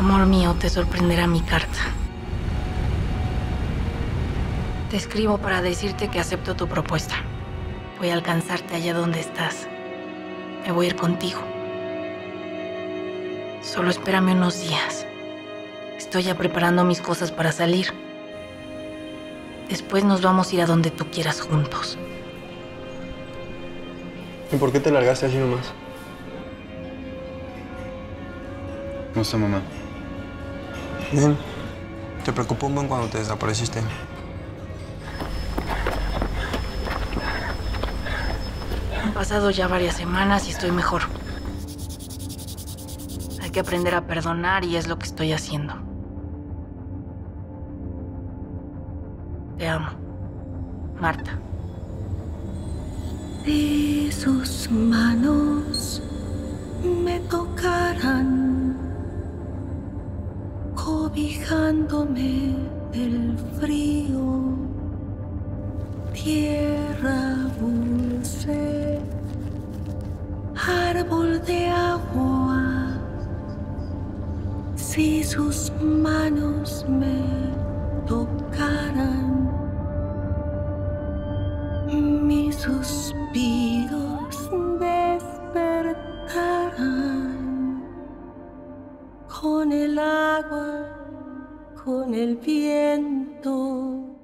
Amor mío, te sorprenderá mi carta. Te escribo para decirte que acepto tu propuesta. Voy a alcanzarte allá donde estás. Me voy a ir contigo. Solo espérame unos días. Estoy ya preparando mis cosas para salir. Después nos vamos a ir a donde tú quieras juntos. ¿Y por qué te largaste así nomás? No sé, mamá. Bien. Te preocupó un buen cuando te desapareciste. Han pasado ya varias semanas y estoy mejor. Hay que aprender a perdonar y es lo que estoy haciendo. Te amo. Marta. Si cobijándome del frío, tierra dulce, árbol de agua, si sus manos me tocaran, mis suspiros despertarán con el agua, con el viento.